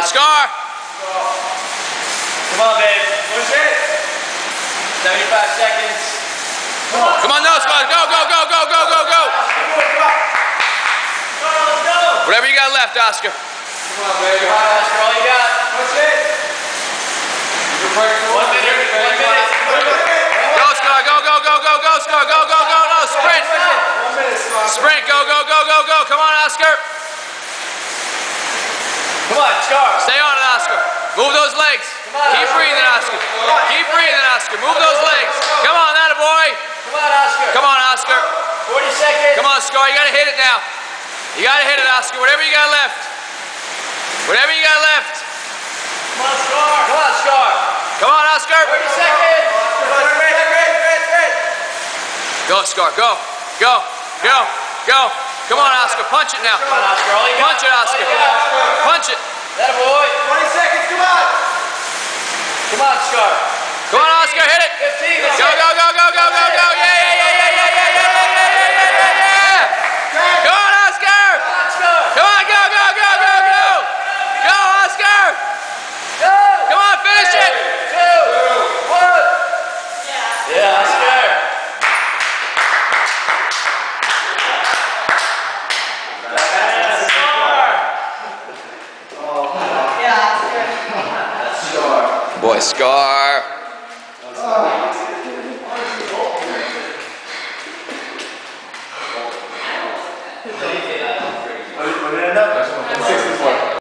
Come Scar. Come on, babe. Push it. 75 seconds. Come on. Come on, no, Scar. Go, go, go, go, go, go, go. Let's go. Whatever you got left, Oscar. Come on, baby. Come on, Oscar. All you got. Push it. One minute. One minute. Go, Scar. Go, go, go, go, go, Scar. Go, go, go. No, sprint. One minute, Scar. Sprint. Go, go, go, go, go. Come on, Oscar. Come on, Scar. Stay on it, Oscar. Move those legs. Keep breathing, Oscar. Keep breathing, Oscar. Move those legs. Come on, that boy. Come on, Oscar. Come on, Oscar. 40 seconds. Come on, Scar. You gotta hit it now. You gotta hit it, Oscar. Whatever you got left. Whatever you got left. Come on, Scar. Come on, Scar. Come on, Oscar. 30 seconds. On, Fred, Fred, Fred. Go, Scar. Go. Go. Go. Go. Come on, Oscar. Punch it now. Come on, Oscar. All you got. Punch it, Oscar. Got. Punch it. That boy. 20 seconds, come on! Come on, Scar. Come on, Oscar. Hit it. 15. Go, it. go, go, go, go, Scar.